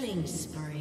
Killing spree.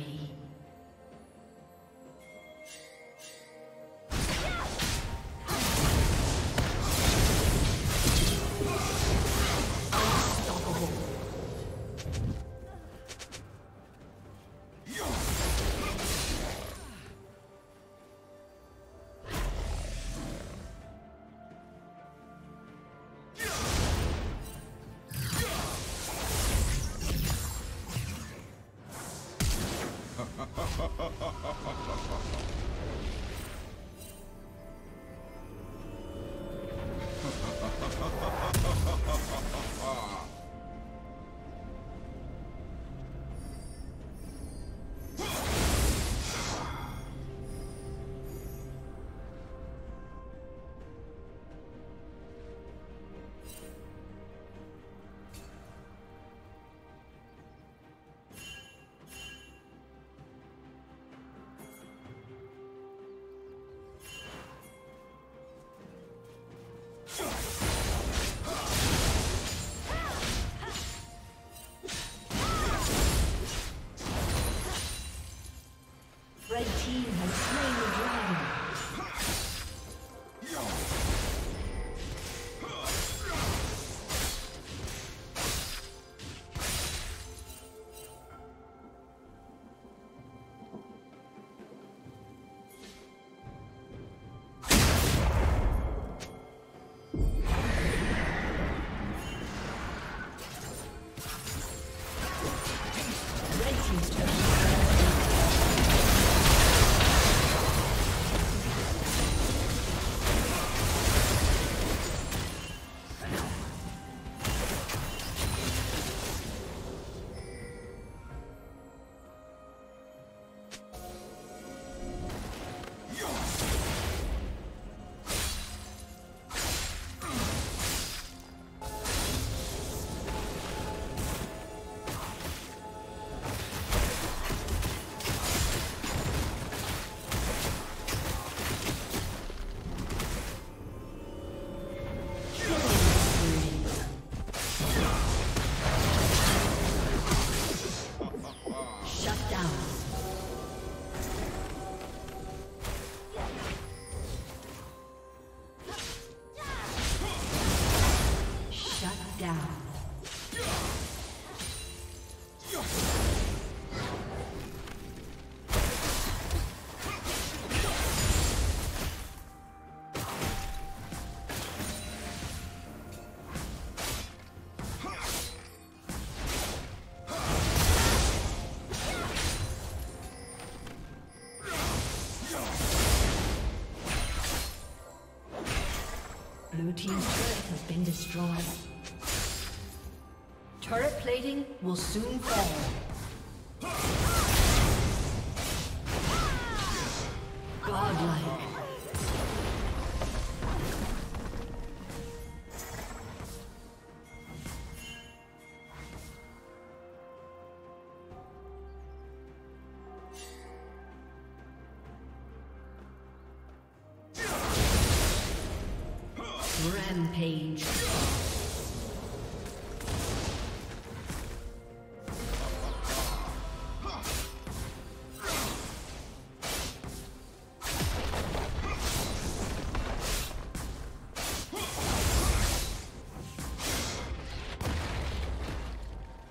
Destroyed. Turret plating will soon fall.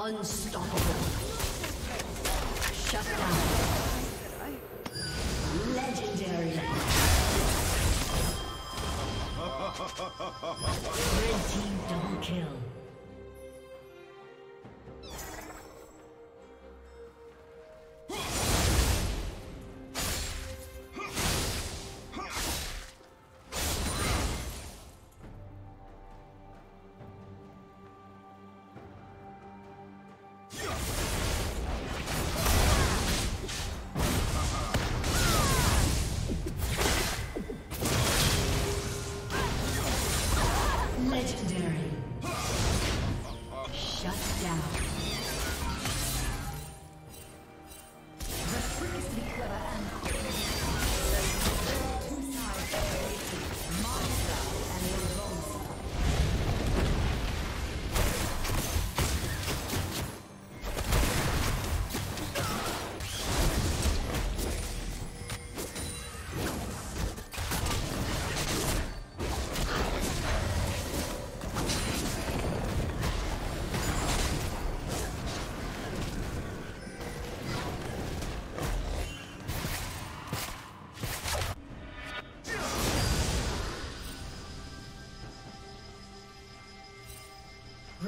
Unstoppable. Shut down. Legendary. Red team double kill.